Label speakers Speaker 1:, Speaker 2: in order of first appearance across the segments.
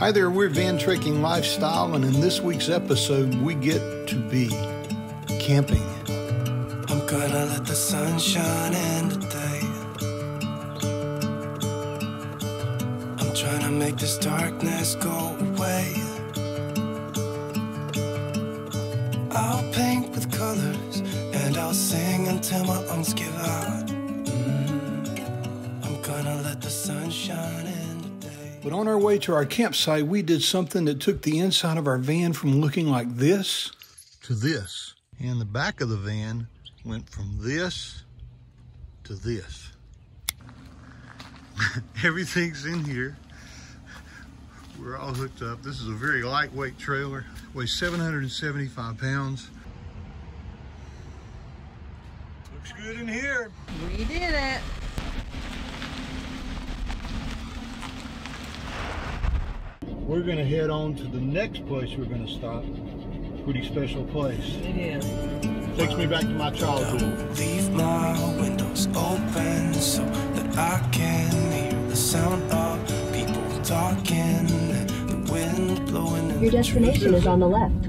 Speaker 1: Hi there, we're Van Trekking Lifestyle, and in this week's episode, we get to be camping.
Speaker 2: I'm gonna let the sun shine in today. I'm trying to make this darkness go away. I'll paint with colors and I'll sing until my lungs give out. Mm. I'm gonna let the sun shine in.
Speaker 1: But on our way to our campsite, we did something that took the inside of our van from looking like this to this. And the back of the van went from this to this. Everything's in here. We're all hooked up. This is a very lightweight trailer, weighs 775 pounds. Looks good in here.
Speaker 3: We did it.
Speaker 1: We're gonna head on to the next place we're gonna stop. Pretty special place.
Speaker 3: It is.
Speaker 1: Takes me back to my childhood.
Speaker 2: Leave my windows open so that I can hear the sound of people talking and the wind blowing
Speaker 4: Your destination is on the left.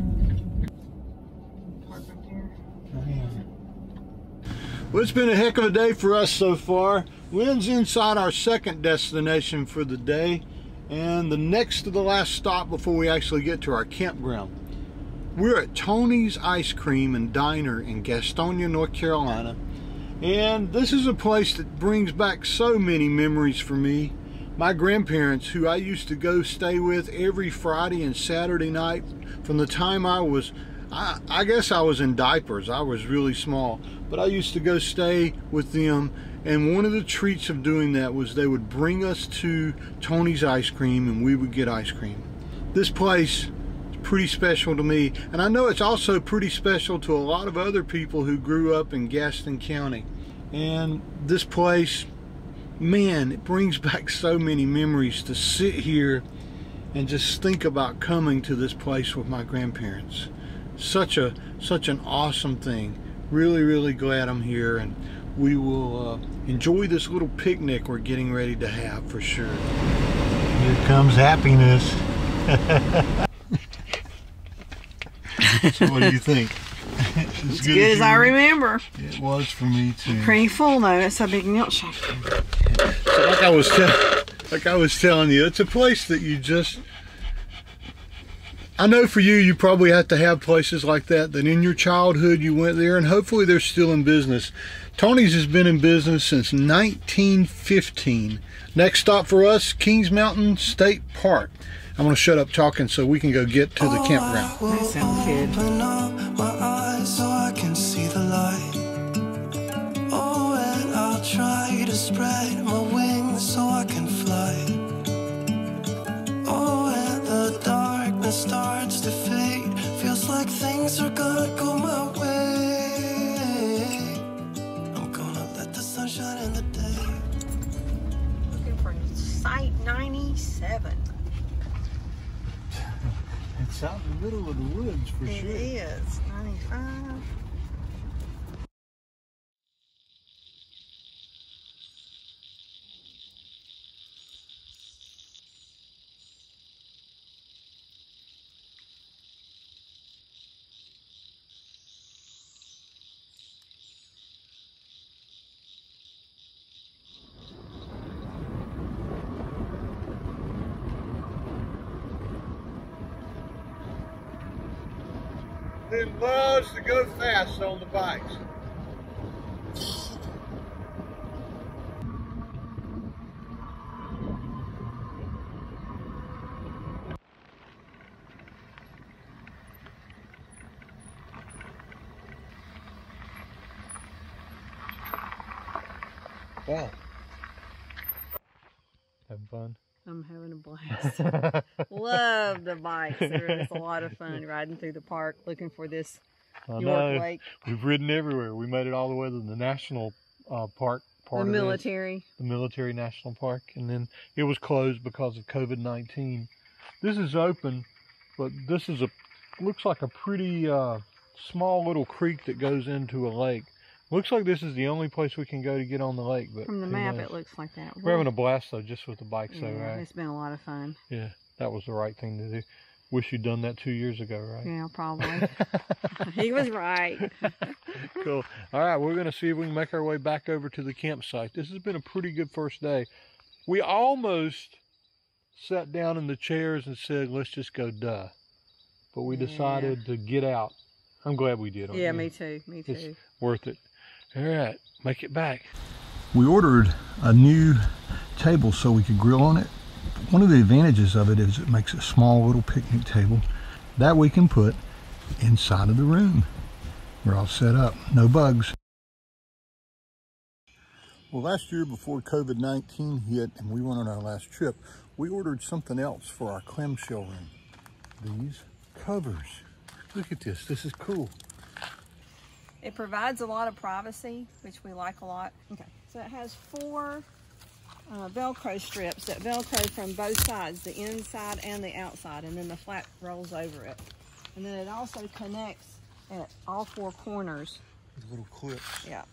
Speaker 1: Well, it's been a heck of a day for us so far. Lynn's inside our second destination for the day and the next to the last stop before we actually get to our campground. We're at Tony's Ice Cream and Diner in Gastonia, North Carolina. And this is a place that brings back so many memories for me. My grandparents, who I used to go stay with every Friday and Saturday night from the time I was, I, I guess I was in diapers. I was really small. But I used to go stay with them. And one of the treats of doing that was they would bring us to Tony's Ice Cream and we would get ice cream. This place is pretty special to me. And I know it's also pretty special to a lot of other people who grew up in Gaston County. And this place, man, it brings back so many memories to sit here and just think about coming to this place with my grandparents. Such a such an awesome thing. Really, really glad I'm here and we will uh, enjoy this little picnic we're getting ready to have for sure. Here comes happiness. so what do you think? as
Speaker 3: As good as
Speaker 1: you
Speaker 3: I remember.
Speaker 1: It was for me too.
Speaker 3: Pretty full though. It's a big milkshake.
Speaker 1: So like I was like I was telling you, it's a place that you just I know for you you probably have to have places like that that in your childhood you went there and hopefully they're still in business. Tony's has been in business since 1915. Next stop for us, Kings Mountain State Park. I'm going to shut up talking so we can go get to the
Speaker 2: Oh,
Speaker 1: campground.
Speaker 2: Things are gonna go my way. I'm gonna let the sun shine in the day.
Speaker 3: Looking for site 97.
Speaker 1: It's out in the middle of the woods for sure.
Speaker 3: It is 95.
Speaker 1: Then loves to go fast on the bikes. Wow.
Speaker 5: Having fun.
Speaker 3: I'm having a blast. Love the bikes. They're just a lot of fun riding through the park looking for this
Speaker 5: I
Speaker 3: York
Speaker 5: know.
Speaker 3: Lake,
Speaker 5: We've ridden everywhere. We made it all the way to the national uh, park part
Speaker 3: the
Speaker 5: this,
Speaker 3: military.
Speaker 5: the military national park, and then it was closed because of COVID nineteen. This is open, but this is a looks like a pretty uh, small little creek that goes into a lake. Looks like this is the only place we can go to get on the lake, but
Speaker 3: From the map,
Speaker 5: knows?
Speaker 3: it looks like that.
Speaker 5: We're having a blast though, just with the bikes, though, right?
Speaker 3: It's been a lot of fun.
Speaker 5: Yeah. that was the right thing to do. Wish you'd done that two years ago, right?
Speaker 3: Yeah, probably. he was right.
Speaker 5: cool. All right, we're going to see if we can make our way back over to the campsite. This has been a pretty good first day. We almost sat down in the chairs and said, let's just go duh. But we
Speaker 3: Yeah.
Speaker 5: decided to get out. I'm glad we did.
Speaker 3: Yeah,
Speaker 5: you?
Speaker 3: me too. Me
Speaker 5: It's
Speaker 3: too.
Speaker 5: worth it. All right, make it back.
Speaker 1: We ordered a new table so we could grill on it. One of the advantages of it is it makes a small little picnic table that we can put inside of the room. We're all set up, no bugs. Well, last year before COVID-19 hit and we went on our last trip, we ordered something else for our clamshell room. These covers. Look at this, this is cool.
Speaker 3: It provides a lot of privacy, which we like a lot. Okay, so it has four uh, Velcro strips that Velcro from both sides, the inside and the outside, and then the flap rolls over it. And then it also connects at all four corners.
Speaker 1: With little clips.
Speaker 3: Yeah.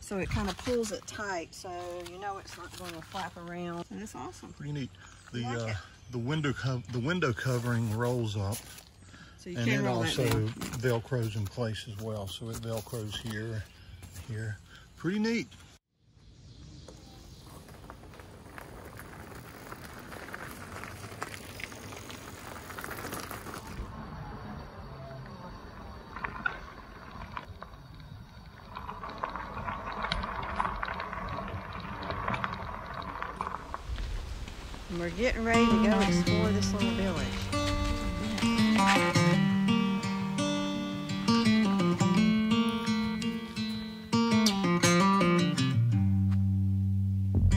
Speaker 3: So it kind of pulls it tight, so you know it's not going to flap around. And it's awesome.
Speaker 1: Pretty neat. The
Speaker 3: Like
Speaker 1: uh, the window co- the window covering rolls up.
Speaker 3: So you
Speaker 1: and
Speaker 3: roll
Speaker 1: also velcros in place as well so it velcros here here pretty neat
Speaker 3: we're getting ready to go explore this little village.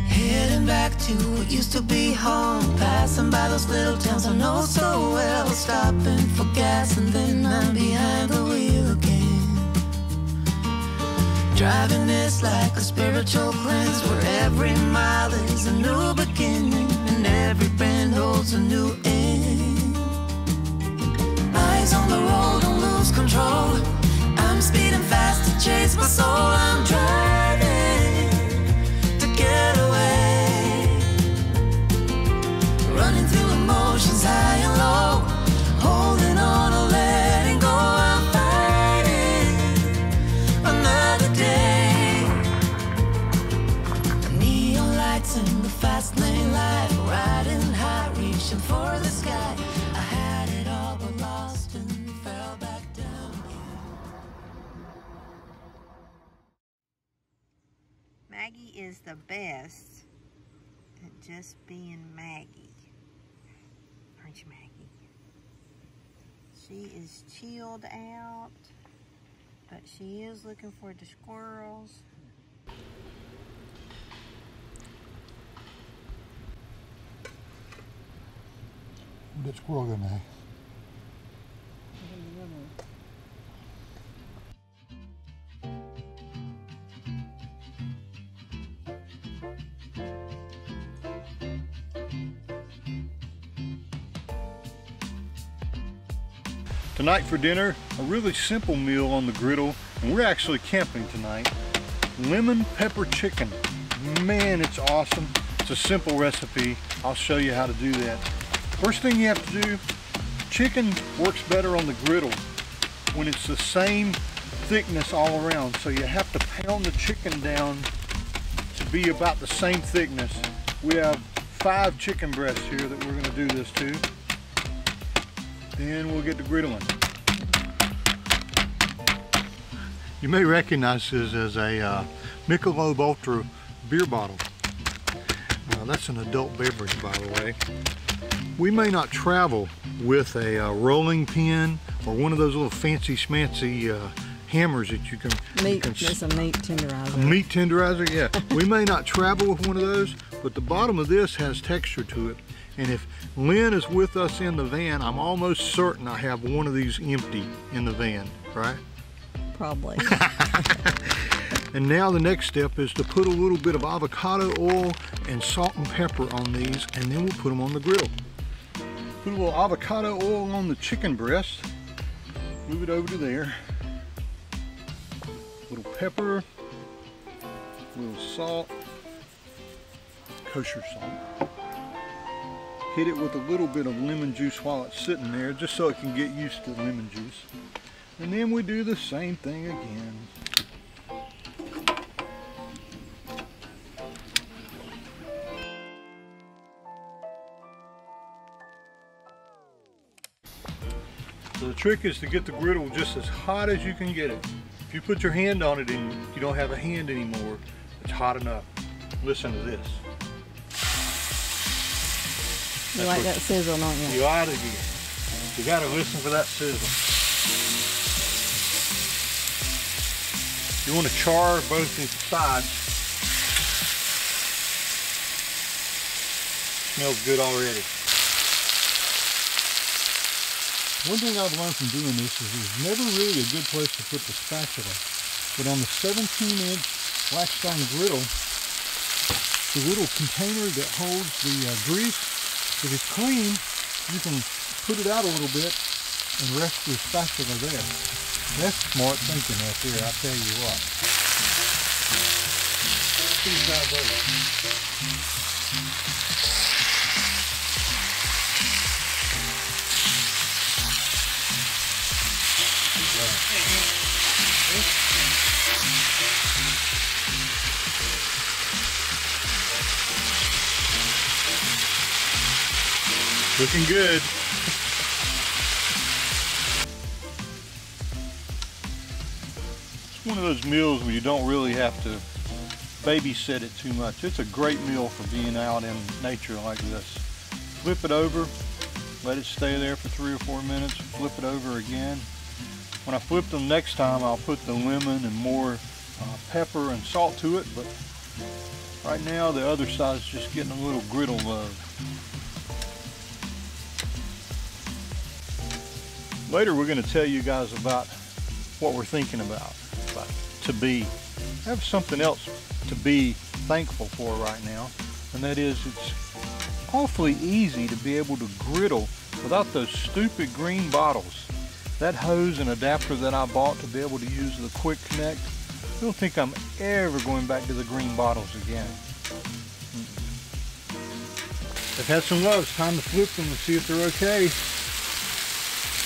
Speaker 6: Heading back to what used to be home. Passing by those little towns I know so well. Stopping for gas and then I'm behind the wheel again. Driving this like a spiritual cleanse where every mile is a new beginning every bend holds a new end. Eyes on the road, don't lose control. The
Speaker 3: best at just being Maggie. Aren't you, Maggie? She is chilled out, but she is looking for the squirrels.
Speaker 1: that squirrel go now Tonight for dinner, a really simple meal on the griddle, and we're actually camping tonight. Lemon pepper chicken. Man, it's awesome. It's a simple recipe. I'll show you how to do that. First thing you have to do, chicken works better on the griddle when it's the same thickness all around. So you have to pound the chicken down to be about the same thickness. We have five chicken breasts here that we're gonna do this to. Then we'll get to griddling. You may recognize this as a uh, Michelob Ultra beer bottle. Uh, that's an adult beverage, by the way. We may not travel with a uh, rolling pin or one of those little fancy schmancy uh, hammers that you can, you can
Speaker 3: there's a meat tenderizer.
Speaker 1: Meat tenderizer, yeah. we may not travel with one of those, but the bottom of this has texture to it. And if Lynn is with us in the van, I'm almost certain I have one of these empty in the van, right?
Speaker 3: Probably.
Speaker 1: And now the next step is to put a little bit of avocado oil and salt and pepper on these, and then we'll put them on the grill. Put a little avocado oil on the chicken breast. Move it over to there. A little pepper, a little salt, kosher salt. hit it with a little bit of lemon juice while it's sitting there, just so it can get used to lemon juice. And then we do the same thing again. So the trick is to get the griddle just as hot as you can get it. If you put your hand on it and you don't have a hand anymore, it's hot enough. Listen to this.
Speaker 3: You
Speaker 1: That's
Speaker 3: like that sizzle, don't you?
Speaker 1: You ought to. You got to listen for that sizzle. You want to char both these sides. Smells good already. One thing I've learned from doing this is there's never really a good place to put the spatula. But on the 17 inch Blackstone griddle, the little container that holds the uh, grease, if it's clean, you can put it out a little bit and rest your spatula there. That's smart thinking right there, I tell you what. Looking good. One of those meals where you don't really have to babysit it too much. It's a great meal for being out in nature like this. Flip it over, let it stay there for three or four minutes, flip it over again. When I flip them next time, I'll put the lemon and more uh, pepper and salt to it, but right now the other side's just getting a little griddle love. Later we're going to tell you guys about what we're thinking about to be. Have something else to be thankful for right now, and that is it's awfully easy to be able to griddle without those stupid green bottles. That hose and adapter that I bought to be able to use the quick connect, I don't think I'm ever going back to the green bottles again. I've had some luck. Time to flip them and see if they're okay.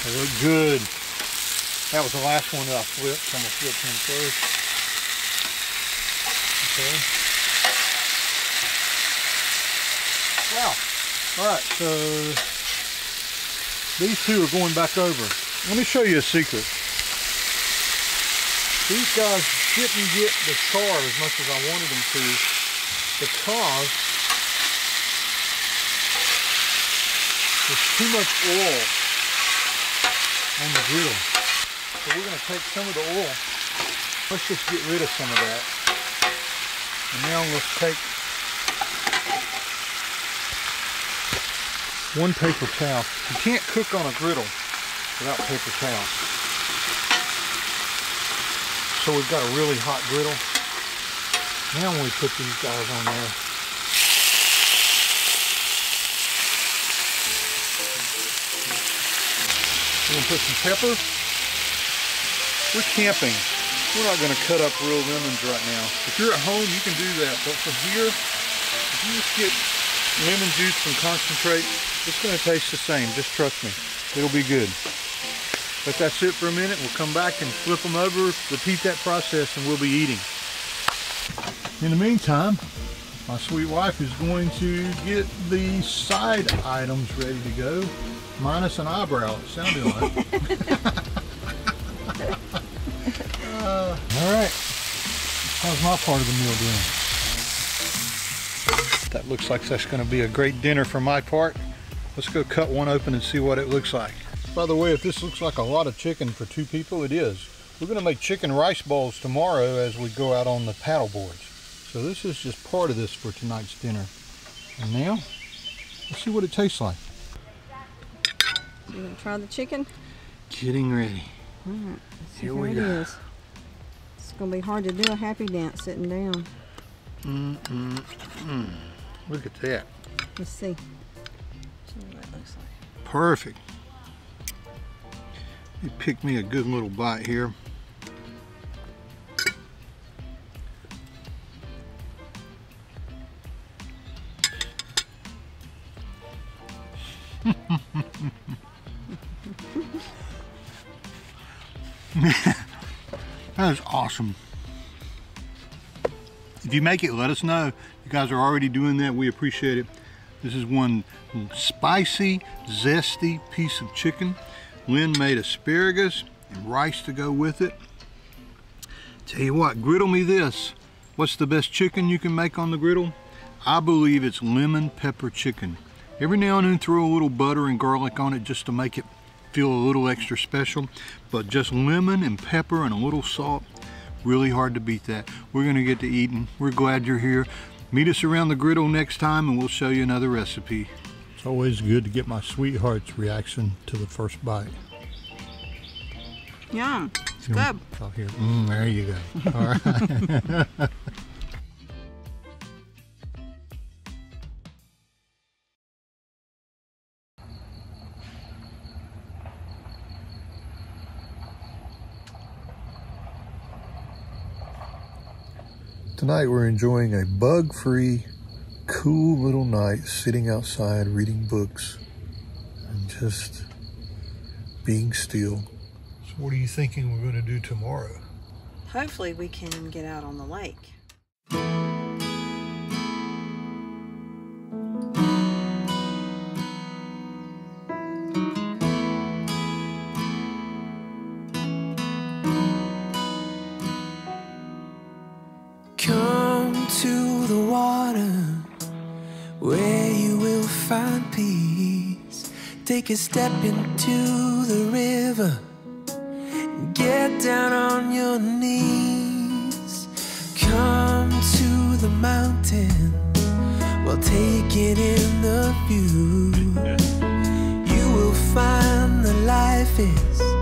Speaker 1: They look good. That was the last one that I flipped. So I'm gonna flip him first. Okay. Wow. All right, so these two are going back over. Let me show you a secret. These guys didn't get the char as much as I wanted them to because there's too much oil on the griddle. So we're going to take some of the oil. Let's just get rid of some of that. And now let's take one paper towel. You can't cook on a griddle without paper towel. So we've got a really hot griddle. Now when we put these guys on there, we're gonna put some pepper. We're camping. We're not gonna cut up real lemons right now. If you're at home, you can do that. But for here, if you just get lemon juice from concentrate, it's gonna taste the same. Just trust me. It'll be good. Let that sit for a minute. We'll come back and flip them over, repeat that process, and we'll be eating. In the meantime, my sweet wife is going to get the side items ready to go, minus an eyebrow, it sounded like. Uh, all right, how's my part of the meal doing? That looks like that's going to be a great dinner for my part. Let's go cut one open and see what it looks like. By the way, if this looks like a lot of chicken for two people, it is. We're going to make chicken rice balls tomorrow as we go out on the paddle boards. So this is just part of this for tonight's dinner. And now, let's see what it tastes like.
Speaker 3: You gonna try the chicken?
Speaker 1: Getting ready.
Speaker 3: Alright, let's see
Speaker 1: Here we
Speaker 3: it
Speaker 1: go.
Speaker 3: is. It's gonna be hard to do a happy dance sitting down.
Speaker 1: Mm, mm, mm. Look at that.
Speaker 3: Let's see. See what that looks like.
Speaker 1: Perfect. You picked me a good little bite here. Awesome. If you make it, let us know. You guys are already doing that. We appreciate it. This is one spicy, zesty piece of chicken. Lynn made asparagus and rice to go with it. Tell you what, griddle me this. What's the best chicken you can make on the griddle? I believe it's lemon pepper chicken. Every now and then throw a little butter and garlic on it just to make it feel a little extra special. But just lemon and pepper and a little salt, really hard to beat that. We're gonna get to eating. We're glad you're here. Meet us around the griddle next time and we'll show you another recipe. It's always good to get my sweetheart's reaction to the first bite.
Speaker 3: Yum. It's good.
Speaker 1: want- Oh, here. Mm, there you go. All right. Tonight we're enjoying a bug-free, cool little night sitting outside reading books and just being still. So what are you thinking we're going to do tomorrow?
Speaker 3: Hopefully we can get out on the lake.
Speaker 6: Come Take a step into the river. Get down on your knees. Come to the mountain while taking in the view. You will find that life is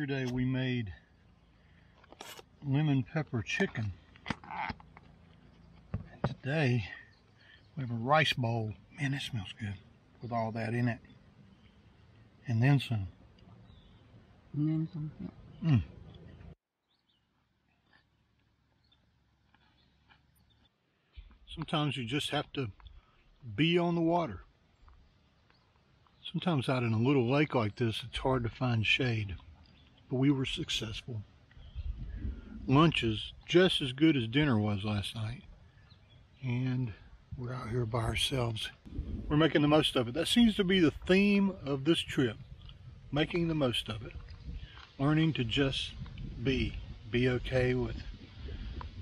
Speaker 1: yesterday we made lemon pepper chicken. And today we have a rice bowl. Man, that smells good with all that in it. And then some.
Speaker 3: And then some.
Speaker 1: Mm. Sometimes you just have to be on the water. Sometimes out in a little lake like this, it's hard to find shade, but we were successful. Lunch is just as good as dinner was last night, and we're out here by ourselves. We're making the most of it. That seems to be the theme of this trip making the most of it, learning to just be, be okay with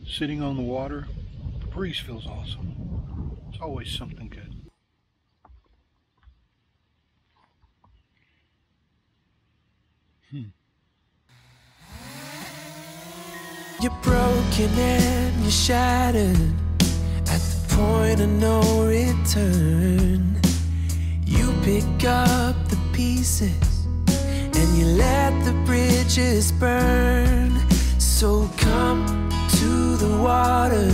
Speaker 1: sitting on the water. The breeze feels awesome. It's always something good.
Speaker 6: You're broken and you're shattered at the point of no return. You pick up the pieces and you let the bridges burn. So come to the water,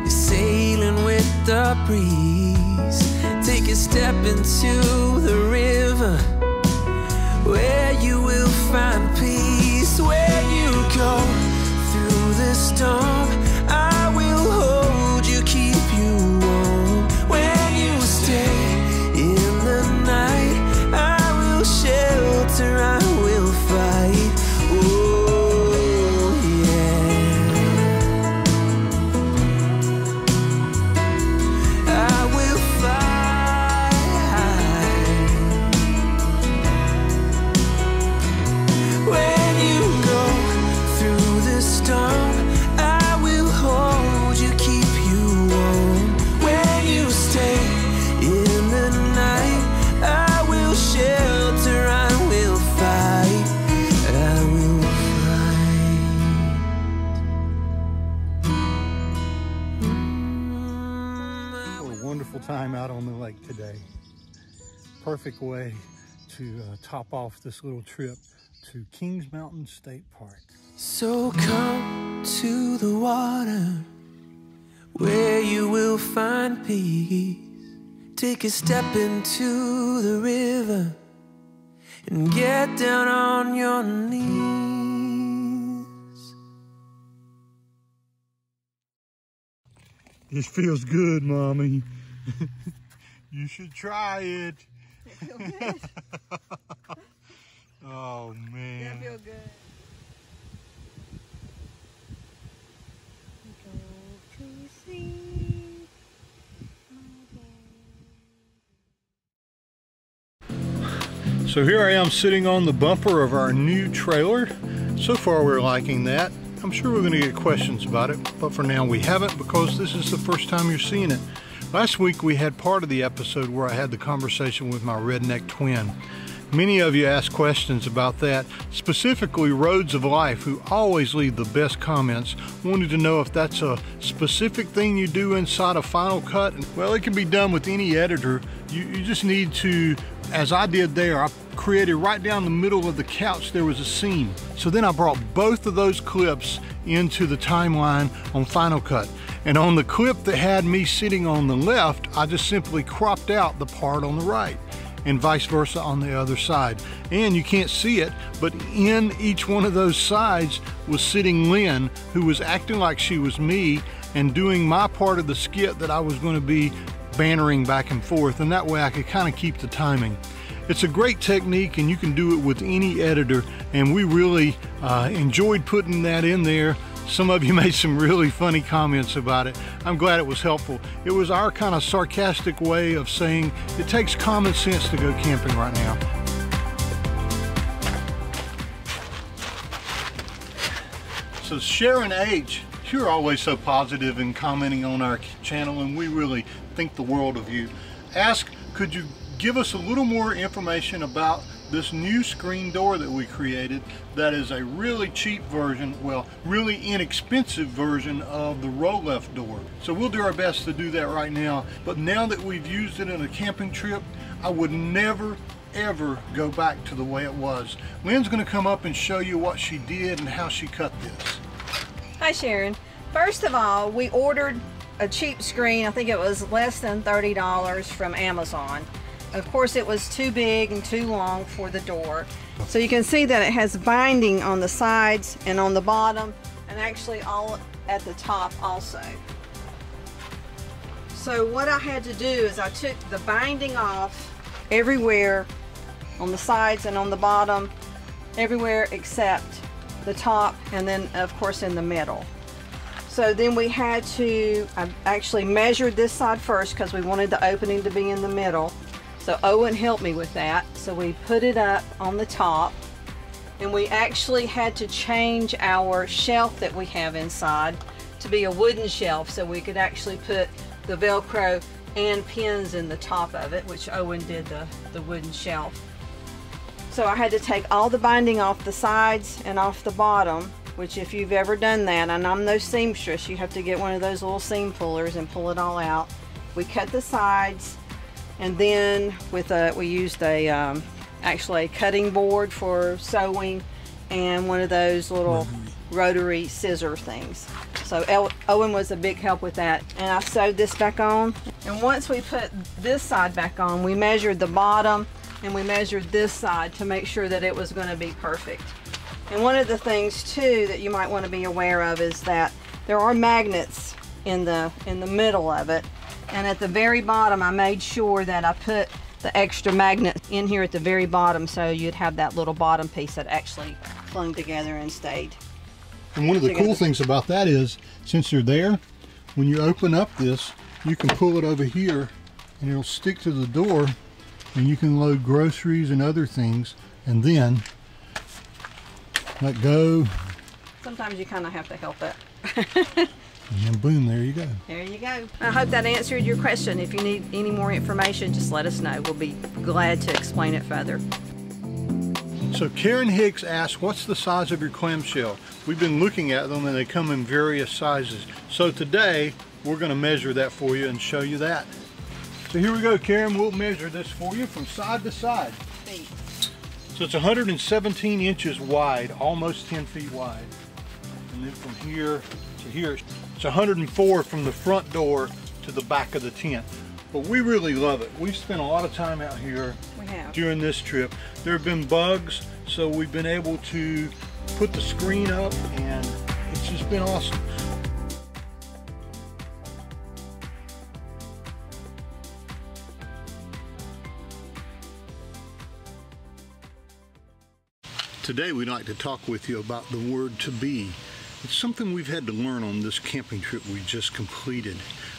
Speaker 6: you're sailing with the breeze. Take a step into the river where you will find peace through
Speaker 1: top off this little trip to Kings Mountain State Park.
Speaker 6: So come to the water where you will find peace. Take a step into the river and get down on your knees.
Speaker 1: This feels good, Mommy. you should try it. oh, man.
Speaker 3: feel good.
Speaker 1: So here I am sitting on the bumper of our new trailer. So far we're liking that. I'm sure we're going to get questions about it, but for now we haven't because this is the first time you're seeing it. Last week we had part of the episode where I had the conversation with my redneck twin. Many of you asked questions about that, specifically Roads of Life, who always leave the best comments, wanted to know if that's a specific thing you do inside a Final Cut. Well, it can be done with any editor. You, you just need to, as I did there, I created right down the middle of the couch there was a scene. So then I brought both of those clips into the timeline on Final Cut. And on the clip that had me sitting on the left, I just simply cropped out the part on the right and vice versa on the other side. And you can't see it, but in each one of those sides was sitting Lynn, who was acting like she was me and doing my part of the skit that I was going to be bannering back and forth. And that way I could kind of keep the timing. It's a great technique and you can do it with any editor. And we really uh, enjoyed putting that in there some of you made some really funny comments about it. I'm glad it was helpful. It was our kind of sarcastic way of saying it takes common sense to go camping right now. So Sharon H, you're always so positive and commenting on our channel and we really think the world of you. Ask, could you give us a little more information about this new screen door that we created that is a really cheap version, well, really inexpensive version of the roll-left door. So we'll do our best to do that right now. But now that we've used it in a camping trip, I would never ever go back to the way it was. Lynn's gonna come up and show you what she did and how she cut this.
Speaker 3: Hi Sharon. First of all, we ordered a cheap screen. I think it was less than $30 from Amazon. Of course, it was too big and too long for the door. So you can see that it has binding on the sides and on the bottom and actually all at the top also. So what I had to do is I took the binding off everywhere on the sides and on the bottom, everywhere except the top and then of course in the middle. So then we had to, I actually measured this side first because we wanted the opening to be in the middle. So Owen helped me with that. So we put it up on the top and we actually had to change our shelf that we have inside to be a wooden shelf so we could actually put the Velcro and pins in the top of it, which Owen did the, the wooden shelf. So I had to take all the binding off the sides and off the bottom, which if you've ever done that, and I'm no seamstress, you have to get one of those little seam pullers and pull it all out. We cut the sides and then with a, we used a, um, actually a cutting board for sewing and one of those little rotary scissor things. So El Owen was a big help with that. And I sewed this back on. And once we put this side back on, we measured the bottom and we measured this side to make sure that it was going to be perfect. And one of the things too that you might want to be aware of is that there are magnets in the in the middle of it and at the very bottom, I made sure that I put the extra magnet in here at the very bottom so you'd have that little bottom piece that actually clung together and stayed.
Speaker 1: And one of the cool things about that is, since they're there, when you open up this, you can pull it over here and it'll stick to the door and you can load groceries and other things and then let go.
Speaker 3: Sometimes you kind of have to help it.
Speaker 1: And boom, there you go.
Speaker 3: There you go. I hope that answered your question. If you need any more information, just let us know. We'll be glad to explain it further.
Speaker 1: So Karen Hicks asked, what's the size of your clamshell? We've been looking at them and they come in various sizes. So today, we're gonna measure that for you and show you that. So here we go, Karen. We'll measure this for you from side to side.
Speaker 3: Feet.
Speaker 1: So it's 117 inches wide, almost 10 feet wide. And then from here to here, it's 104 from the front door to the back of the tent. But we really love it. We've spent a lot of time out here
Speaker 3: We have.
Speaker 1: during this trip. There have been bugs, so we've been able to put the screen up and it's just been awesome. Today we'd like to talk with you about the word to be. It's something we've had to learn on this camping trip we just completed.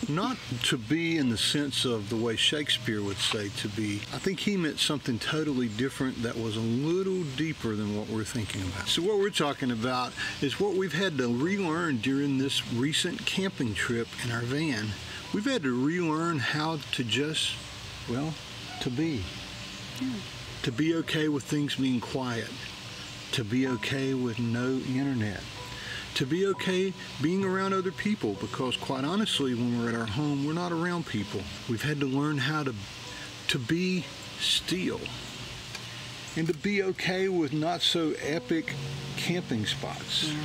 Speaker 1: Not to be in the sense of the way Shakespeare would say to be. I think he meant something totally different that was a little deeper than what we're thinking about. So what we're talking about is what we've had to relearn during this recent camping trip in our van. We've had to relearn how to just, well, to be. Hmm. To be okay with things being quiet to be okay with no internet, to be okay being around other people because quite honestly when we're at our home we're not around people. We've had to learn how to to be still and to be okay with not so epic camping spots.
Speaker 3: Yeah.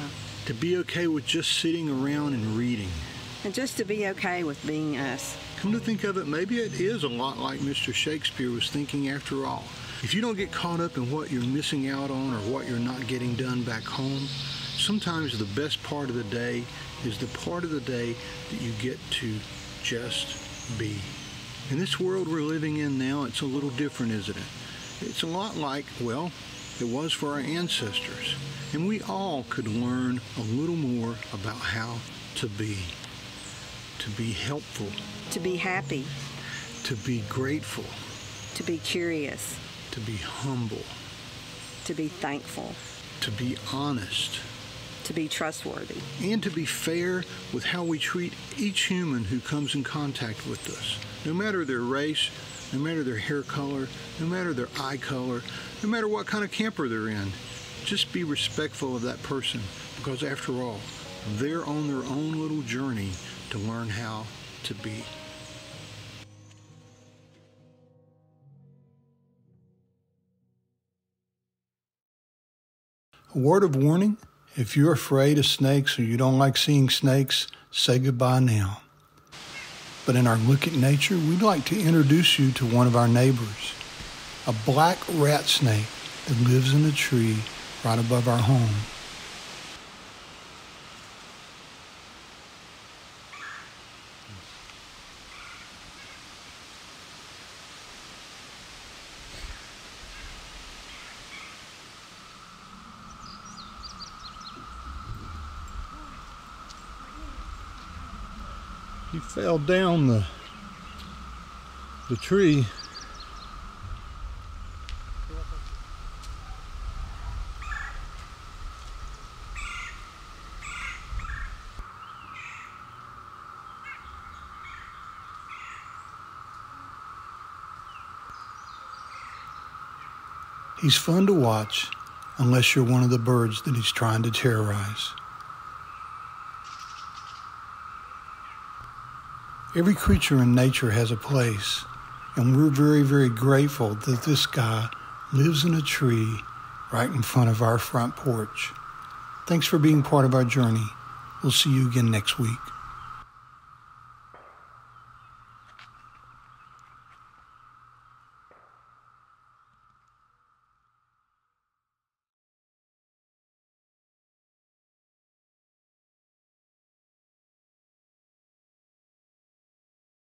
Speaker 1: To be okay with just sitting around and reading.
Speaker 3: And just to be okay with being us.
Speaker 1: Come to think of it, maybe it is a lot like Mr. Shakespeare was thinking after all. If you don't get caught up in what you're missing out on or what you're not getting done back home, sometimes the best part of the day is the part of the day that you get to just be. In this world we're living in now, it's a little different, isn't it? It's a lot like, well, it was for our ancestors. And we all could learn a little more about how to be. To be helpful,
Speaker 3: To be happy.
Speaker 1: to be grateful,
Speaker 3: To be curious.
Speaker 1: to be humble,
Speaker 3: To be thankful.
Speaker 1: to be honest,
Speaker 3: To be trustworthy.
Speaker 1: and to be fair with how we treat each human who comes in contact with us. No matter their race, no matter their hair color, no matter their eye color, no matter what kind of camper they're in, just be respectful of that person because after all, they're on their own little journey to learn how to be. A word of warning if you're afraid of snakes or you don't like seeing snakes, say goodbye now. But in our look at nature, we'd like to introduce you to one of our neighbors a black rat snake that lives in a tree right above our home. He fell down the the tree. He's fun to watch unless you're one of the birds that he's trying to terrorize. Every creature in nature has a place, and we're very, very grateful that this guy lives in a tree right in front of our front porch. Thanks for being part of our journey. We'll see you again next week.